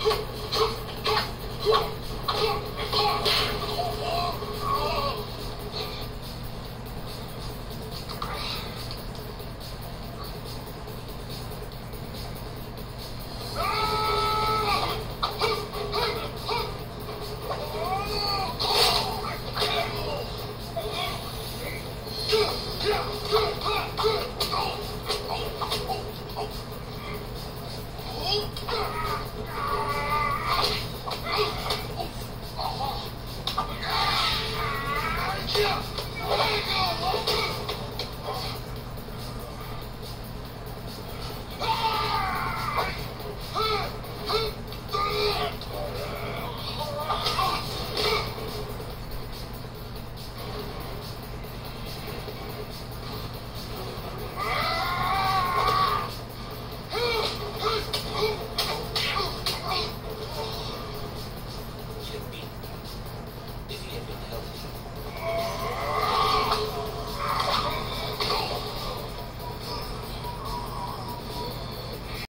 Go! Yeah.